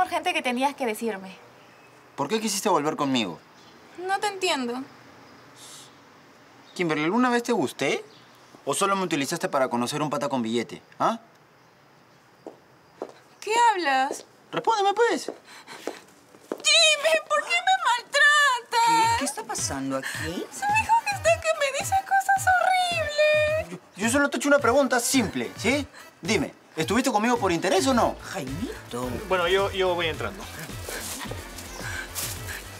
urgente que tenías que decirme. ¿Por qué quisiste volver conmigo? No te entiendo. Kimberly, ¿alguna vez te gusté? ¿O solo me utilizaste para conocer un pata con billete? ¿Ah? ¿Qué hablas? Respóndeme, pues. Dime, ¿por qué me maltratas? ¿Qué, ¿Qué está pasando aquí? Su hijo que está que me dice cosas horribles. Yo solo te he hecho una pregunta simple, ¿sí? Dime, ¿estuviste conmigo por interés o no? Jaimito. Bueno, yo, yo voy entrando.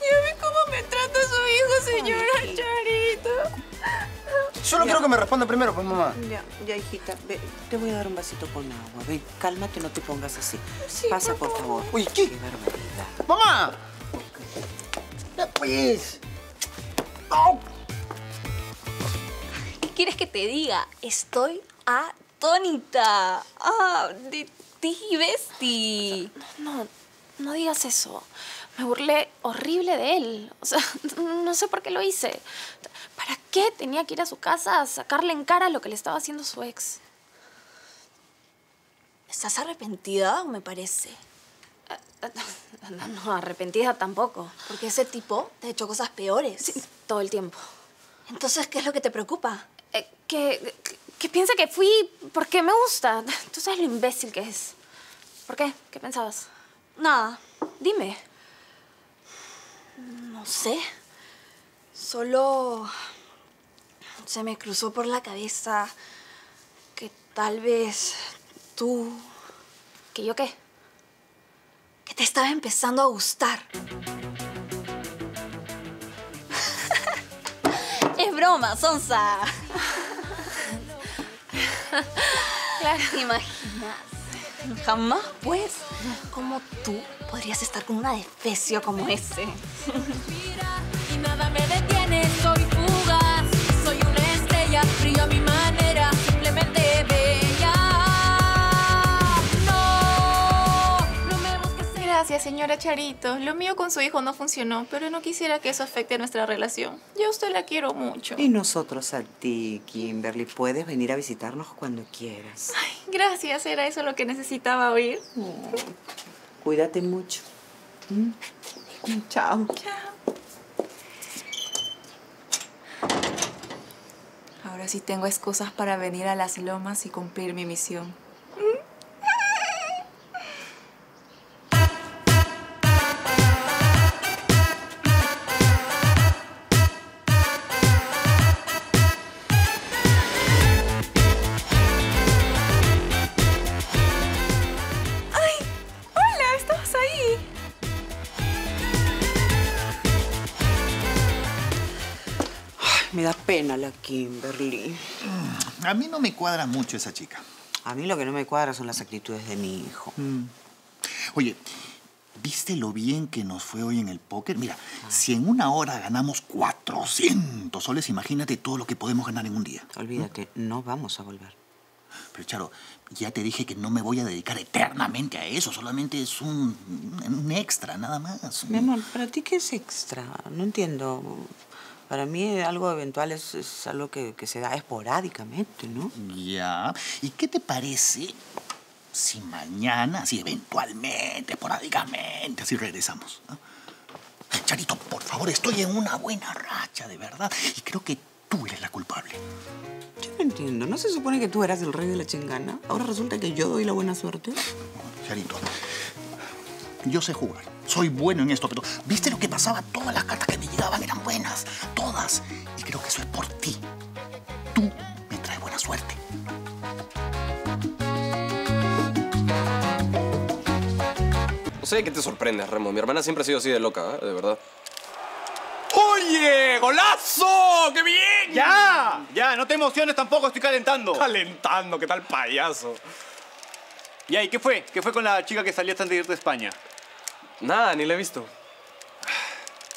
Ya ve cómo me trata su hijo, señora Charito. Solo quiero que me responda primero, pues, mamá. Ya, ya, hijita, ve, te voy a dar un vasito con agua. Ve, cálmate, no te pongas así. Sí, Pasa, por por favor. Uy, ¿qué? Qué barbaridad. ¡Mamá! Ya, pues. ¡Au! ¿Qué quieres que te diga? Estoy atónita. Ah, de ti, Besti. No, no digas eso. Me burlé horrible de él. O sea, no sé por qué lo hice. ¿Para qué tenía que ir a su casa a sacarle en cara lo que le estaba haciendo su ex? ¿Estás arrepentida o me parece? No, no, arrepentida tampoco. Porque ese tipo te ha hecho cosas peores. Sí, todo el tiempo. Entonces, ¿qué es lo que te preocupa? Eh, que, que, piensa que fui porque me gusta. Tú sabes lo imbécil que es. ¿Por qué? ¿Qué pensabas? Nada. Dime. No sé. Solo se me cruzó por la cabeza que tal vez tú, ¿Que yo qué? que te estaba empezando a gustar. es broma, Sonsa. Claro. ¿Te imaginas? Jamás, pues, como tú podrías estar con una defecio como ese. y nada me detiene, soy fugaz, soy una estrella, brillo a mi Gracias, señora Charito. Lo mío con su hijo no funcionó, pero no quisiera que eso afecte nuestra relación. Yo a usted la quiero mucho. Y nosotros a ti, Kimberly. Puedes venir a visitarnos cuando quieras. Ay, gracias, era eso lo que necesitaba oír. Cuídate mucho. Mm. Chao. Ahora sí tengo excusas para venir a las lomas y cumplir mi misión. Da pena la Kimberly. A mí no me cuadra mucho esa chica. A mí lo que no me cuadra son las actitudes de mi hijo. Oye, ¿viste lo bien que nos fue hoy en el póker? Mira, si en una hora ganamos 400 soles, imagínate todo lo que podemos ganar en un día. Olvídate, no vamos a volver. Pero Charo, ya te dije que no me voy a dedicar eternamente a eso, solamente es un, un extra, nada más. Mi amor, ¿para ti qué es extra? No entiendo. Para mí algo eventual es, es algo que, que se da esporádicamente, ¿no? Ya. ¿Y qué te parece si mañana, si eventualmente, esporádicamente, así regresamos? ¿ah? Charito, por favor, estoy en una buena racha, de verdad. Y creo que tú eres la culpable. Yo no entiendo. ¿No se supone que tú eras el rey de la chingana? Ahora resulta que yo doy la buena suerte. Charito, yo sé jugar. Soy bueno en esto, pero ¿viste lo que pasaba? Todas las cartas que me llegaban eran buenas. Y creo que eso es por ti. Tú me traes buena suerte. No sé qué te sorprende, Remo. Mi hermana siempre ha sido así de loca, ¿eh? de verdad. ¡Oye! ¡Golazo! ¡Qué bien! ¡Ya! Ya, no te emociones tampoco, estoy calentando. Calentando, ¿qué tal payaso? Ya, ¿y qué fue? ¿Qué fue con la chica que salía antes de irte a España? Nada, ni la he visto.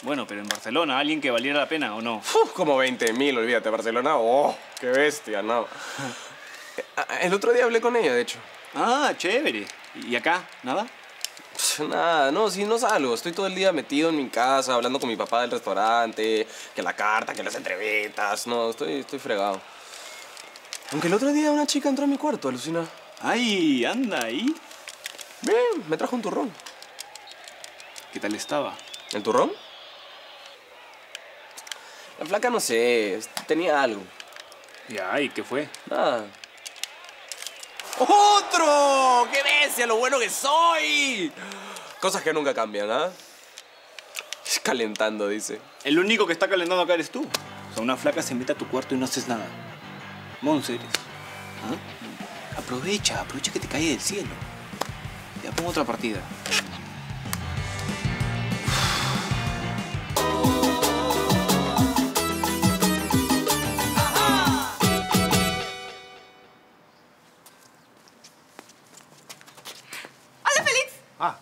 Bueno, pero en Barcelona, ¿alguien que valiera la pena o no? Uf, como 20 mil, olvídate, Barcelona. ¡Oh! ¡Qué bestia! No. El otro día hablé con ella, de hecho. Ah, chévere. ¿Y acá? ¿Nada? Pff, Nada, no, sí, no salgo. Estoy todo el día metido en mi casa, hablando con mi papá del restaurante, que la carta, que las entrevistas. No, estoy, estoy fregado. Aunque el otro día una chica entró a mi cuarto, alucina. Ay, anda ahí. Bien, me trajo un turrón. ¿Qué tal estaba? ¿El turrón? La flaca no sé, tenía algo. Ya, ¿y qué fue? Nada. ¡Otro! ¡Qué bestia! ¡Lo bueno que soy! Cosas que nunca cambian, ¿ah? Es calentando, dice. El único que está calentando acá eres tú. O sea, una flaca se mete a tu cuarto y no haces nada. Monse eres. ¿Ah? Aprovecha, aprovecha que te cae del cielo. Ya pongo otra partida. Ah,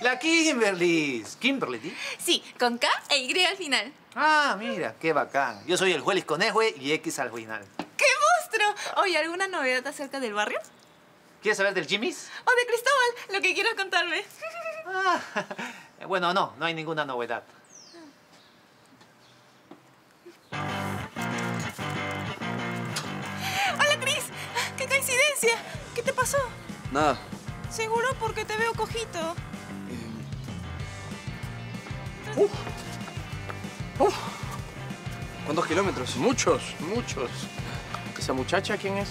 la Kimberly. ¿Kimberly? Sí, con K e Y al final. Ah, mira, qué bacán. Yo soy el Juelis Conejo y X al final. ¡Qué monstruo! Oye, ¿alguna novedad acerca del barrio? ¿Quieres saber del Jimmy's? O de Cristóbal, lo que quieras contarme. Ah, bueno, no, no hay ninguna novedad. ¡Hola, Cris! ¡Qué coincidencia! ¿Qué te pasó? Nada. Seguro porque te veo cojito. ¿Cuántos kilómetros? Muchos, muchos. ¿Esa muchacha quién es?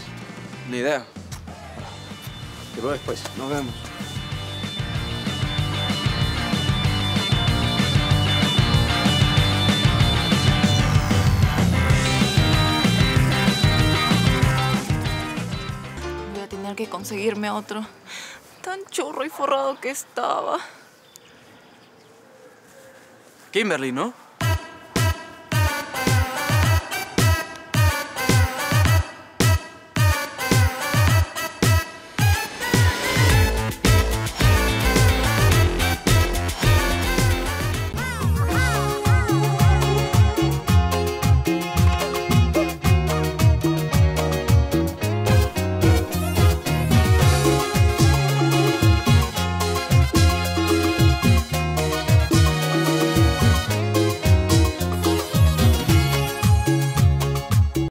Ni idea. Te veo después. Nos vemos. Voy a tener que conseguirme otro. Tan churro y forrado que estaba. Kimberly, ¿no?